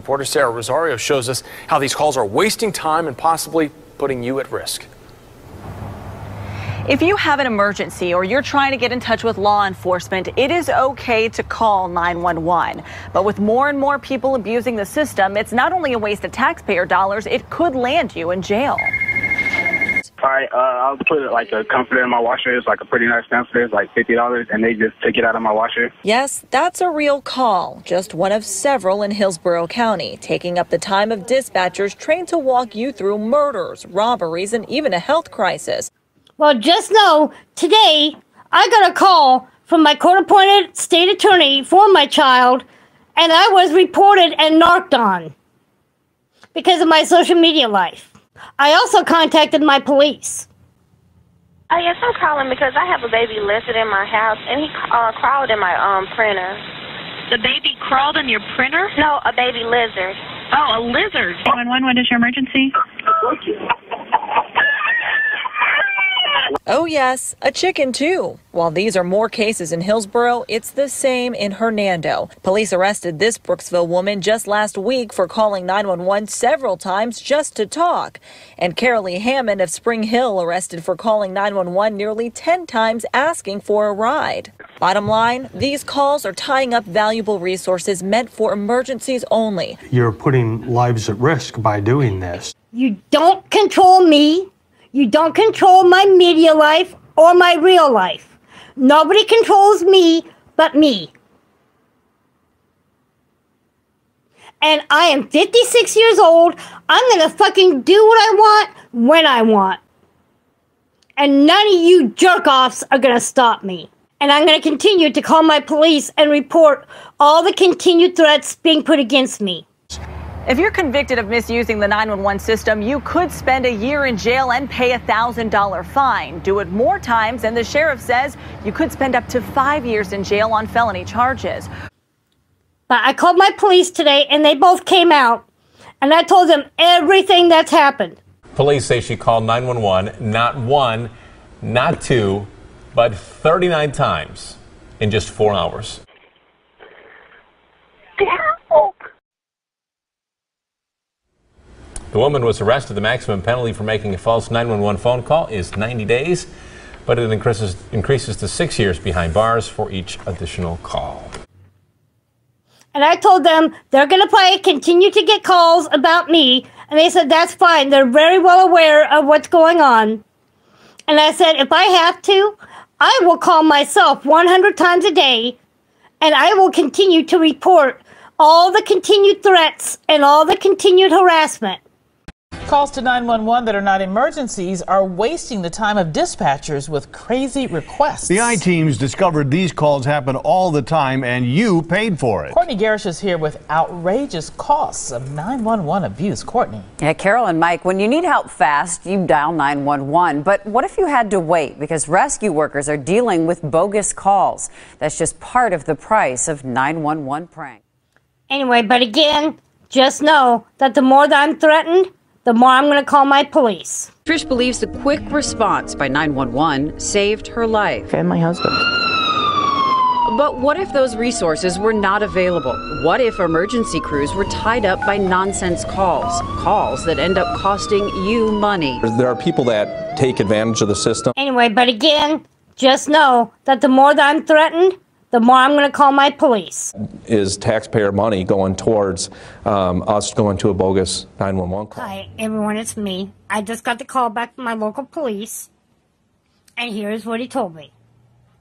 Reporter Sarah Rosario shows us how these calls are wasting time and possibly putting you at risk. If you have an emergency or you're trying to get in touch with law enforcement, it is okay to call 911. But with more and more people abusing the system, it's not only a waste of taxpayer dollars, it could land you in jail. All right, uh, I'll put like a comforter in my washer. It's like a pretty nice comforter. It's like fifty dollars, and they just take it out of my washer. Yes, that's a real call. Just one of several in Hillsborough County, taking up the time of dispatchers trained to walk you through murders, robberies, and even a health crisis. Well, just know today I got a call from my court appointed state attorney for my child, and I was reported and narked on because of my social media life. I also contacted my police. Uh, yes, I'm calling because I have a baby lizard in my house, and he uh, crawled in my um printer. The baby crawled in your printer? No, a baby lizard. Oh, a lizard. 911, what is your emergency? Oh, yes, a chicken too. While these are more cases in Hillsborough, it's the same in Hernando. Police arrested this Brooksville woman just last week for calling 911 several times just to talk. And Carolee Hammond of Spring Hill arrested for calling 911 nearly 10 times asking for a ride. Bottom line, these calls are tying up valuable resources meant for emergencies only. You're putting lives at risk by doing this. You don't control me. You don't control my media life or my real life. Nobody controls me but me. And I am 56 years old. I'm gonna fucking do what I want when I want. And none of you jerk offs are gonna stop me. And I'm gonna continue to call my police and report all the continued threats being put against me. If you're convicted of misusing the 911 system, you could spend a year in jail and pay a $1,000 fine. Do it more times, and the sheriff says you could spend up to five years in jail on felony charges. But I called my police today, and they both came out, and I told them everything that's happened. Police say she called 911 not one, not two, but 39 times in just four hours. The woman was arrested. The maximum penalty for making a false 911 phone call is 90 days, but it increases, increases to six years behind bars for each additional call. And I told them they're going to probably continue to get calls about me. And they said, that's fine. They're very well aware of what's going on. And I said, if I have to, I will call myself 100 times a day and I will continue to report all the continued threats and all the continued harassment. Calls to 911 that are not emergencies are wasting the time of dispatchers with crazy requests. The I teams discovered these calls happen all the time and you paid for it. Courtney Garish is here with outrageous costs of 911 abuse. Courtney. Yeah, Carol and Mike, when you need help fast, you dial 911. But what if you had to wait because rescue workers are dealing with bogus calls? That's just part of the price of 911 prank. Anyway, but again, just know that the more that I'm threatened, the more I'm going to call my police. Trish believes the quick response by 911 saved her life. And my husband. But what if those resources were not available? What if emergency crews were tied up by nonsense calls? Calls that end up costing you money. There are people that take advantage of the system. Anyway, but again, just know that the more that I'm threatened, the more I'm going to call my police. Is taxpayer money going towards um, us going to a bogus 911 call? Hi, everyone, it's me. I just got the call back from my local police, and here's what he told me.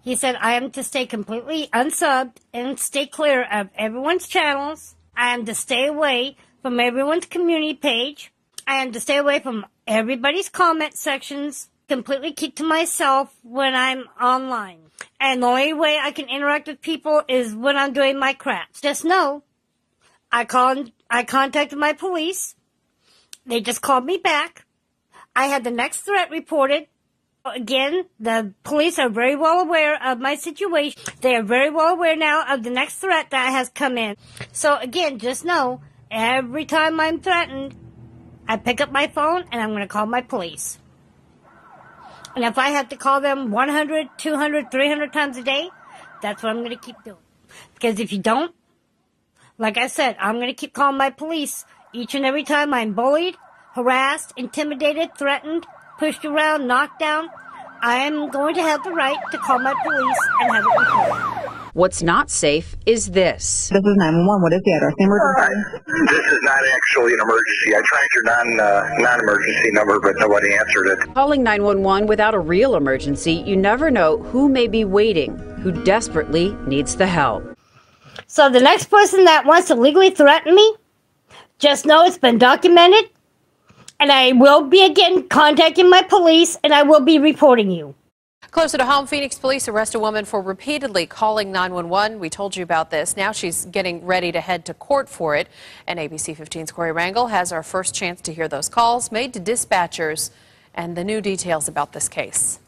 He said I am to stay completely unsubbed and stay clear of everyone's channels. I am to stay away from everyone's community page. I am to stay away from everybody's comment sections. Completely keep to myself when I'm online. And the only way I can interact with people is when I'm doing my crafts. Just know, I called, I contacted my police. They just called me back. I had the next threat reported. Again, the police are very well aware of my situation. They are very well aware now of the next threat that has come in. So again, just know, every time I'm threatened, I pick up my phone and I'm going to call my police. And if I have to call them 100, 200, 300 times a day, that's what I'm going to keep doing. Because if you don't, Like I said, I'm going to keep calling my police each and every time I'm bullied, harassed, intimidated, threatened, pushed around, knocked down. I am going to have the right to call my police and have it reported. What's not safe is this. This is 911. What is the address? Emergency. This is not actually an emergency. I tried your non uh, non-emergency number, but nobody answered it. Calling 911 without a real emergency, you never know who may be waiting, who desperately needs the help. So the next person that wants to legally threaten me, just know it's been documented, and I will be again contacting my police, and I will be reporting you. Closer to home, Phoenix police arrest a woman for repeatedly calling 911. We told you about this. Now she's getting ready to head to court for it. And ABC 15's Corey Rangel has our first chance to hear those calls made to dispatchers and the new details about this case.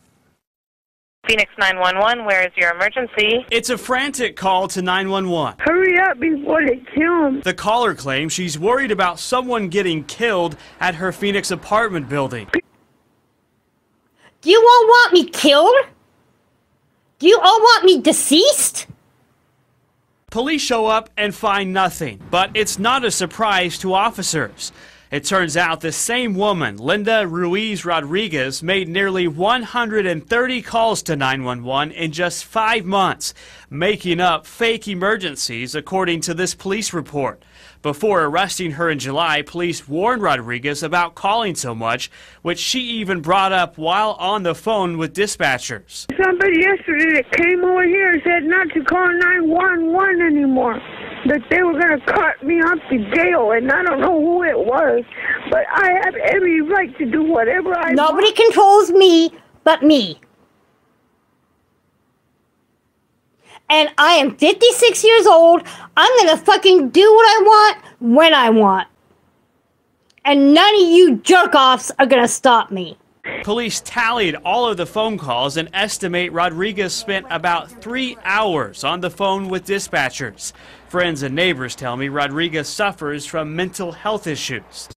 Phoenix 911, where is your emergency? It's a frantic call to 911. Hurry up before they kill him. The caller claims she's worried about someone getting killed at her Phoenix apartment building. Do you all want me killed? Do you all want me deceased? Police show up and find nothing, but it's not a surprise to officers. It turns out the same woman, Linda Ruiz Rodriguez, made nearly 130 calls to 911 in just five months, making up fake emergencies, according to this police report. Before arresting her in July, police warned Rodriguez about calling so much, which she even brought up while on the phone with dispatchers. Somebody yesterday that came over here said not to call 911 anymore. That they were going to cut me off to jail, and I don't know who it was, but I have every right to do whatever I want. Nobody want. controls me but me. And I am 56 years old. I'm gonna fucking do what I want when I want. And none of you jerk offs are gonna stop me. Police tallied all of the phone calls and estimate Rodriguez spent about three hours on the phone with dispatchers. Friends and neighbors tell me Rodriguez suffers from mental health issues.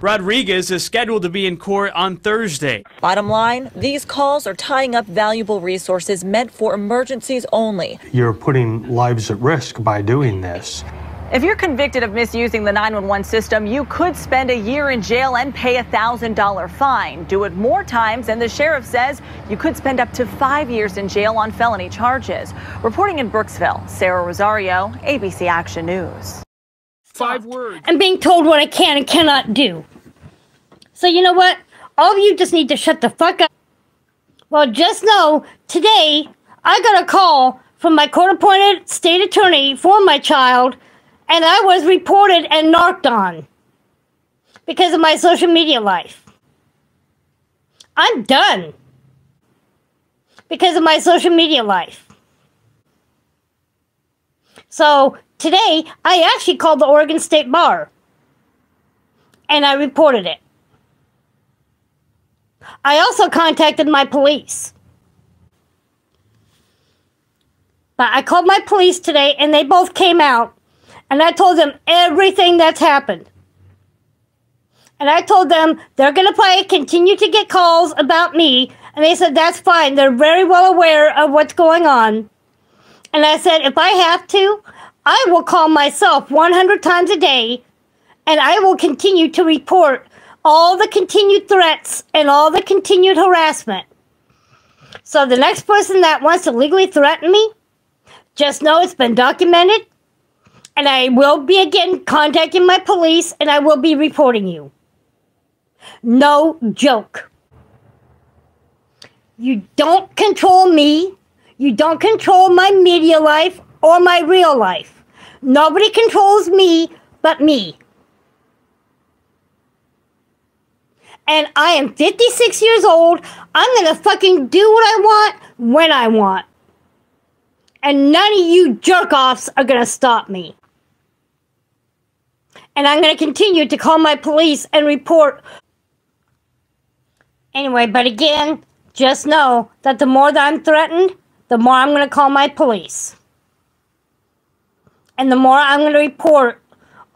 Rodriguez is scheduled to be in court on Thursday. Bottom line, these calls are tying up valuable resources meant for emergencies only. You're putting lives at risk by doing this. If you're convicted of misusing the 911 system, you could spend a year in jail and pay a $1,000 fine. Do it more times, and the sheriff says you could spend up to five years in jail on felony charges. Reporting in Brooksville, Sarah Rosario, ABC Action News. Five words. I'm being told what I can and cannot do. So you know what? All of you just need to shut the fuck up. Well, just know today I got a call from my court-appointed state attorney for my child, and I was reported and narked on because of my social media life. I'm done because of my social media life. So today, I actually called the Oregon State Bar and I reported it. I also contacted my police. But I called my police today and they both came out and I told them everything that's happened. And I told them they're going to probably continue to get calls about me. And they said that's fine. They're very well aware of what's going on. And I said, if I have to, I will call myself 100 times a day and I will continue to report all the continued threats and all the continued harassment. So the next person that wants to legally threaten me, just know it's been documented and I will be again contacting my police and I will be reporting you. No joke. You don't control me. You don't control my media life or my real life. Nobody controls me but me. And I am 56 years old. I'm going to fucking do what I want when I want. And none of you jerk offs are going to stop me. And I'm going to continue to call my police and report. Anyway, but again, just know that the more that I'm threatened, the more I'm going to call my police. And the more I'm going to report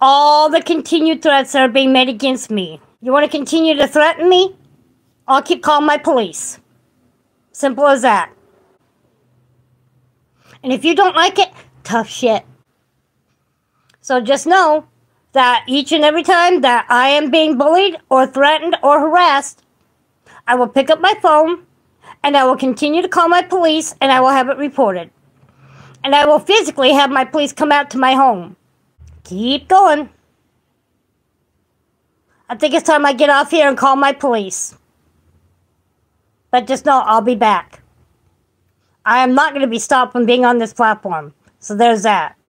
all the continued threats that are being made against me. You want to continue to threaten me? I'll keep calling my police. Simple as that. And if you don't like it, tough shit. So just know that each and every time that I am being bullied or threatened or harassed, I will pick up my phone and I will continue to call my police and I will have it reported. And I will physically have my police come out to my home. Keep going. I think it's time I get off here and call my police. But just know I'll be back. I am not going to be stopped from being on this platform. So there's that.